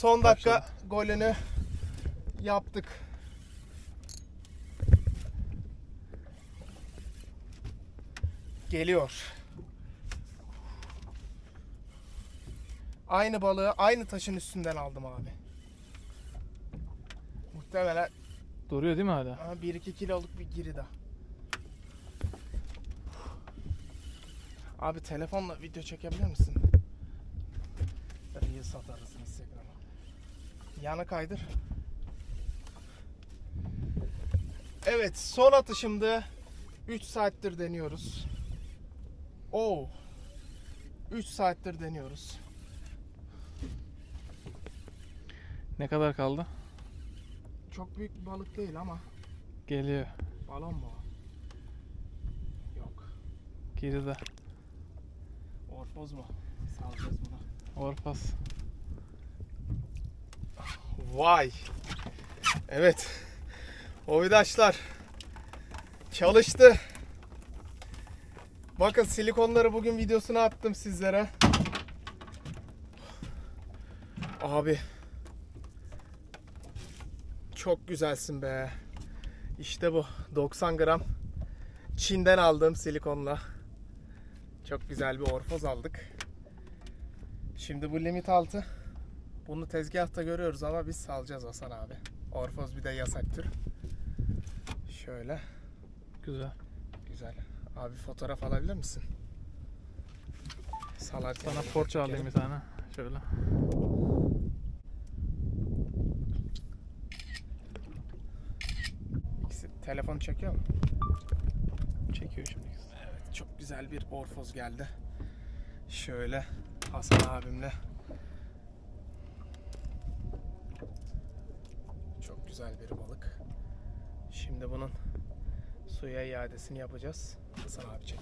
Son dakika Başladı. golünü yaptık. Geliyor. Aynı balığı aynı taşın üstünden aldım abi. Muhtemelen Duruyor değil mi hala? 1-2 kiloluk bir giri daha. Abi telefonla video çekebilir misin? Reels atarız Instagram'a. Yana kaydır. Evet son atışımdı. 3 saattir deniyoruz. Oo. 3 saattir deniyoruz. Ne kadar kaldı? Çok büyük bir balık değil ama Geliyor. balon mu? Yok. Geride. Orpoz mu? Salacağız bunu. Orpas. Vay. Evet. Ovidaşlar. Çalıştı. Bakın silikonları bugün videosunu attım sizlere. Abi. Çok güzelsin be. İşte bu. 90 gram. Çin'den aldığım silikonla. Çok güzel bir orfoz aldık. Şimdi bu limit altı. Bunu tezgahta görüyoruz ama biz salacağız Hasan abi. Orfoz bir de yasak tür. Şöyle. Güzel. Güzel. Abi fotoğraf alabilir misin? Salarken. Sana porça alayım bir tane. Şöyle. İkisi telefon çekiyor mu? Çekiyor şimdi. Evet çok güzel bir orfoz geldi. Şöyle Hasan abimle. Çok güzel bir balık. Şimdi bunun suya iadesini yapacağız. Hasan abi çek.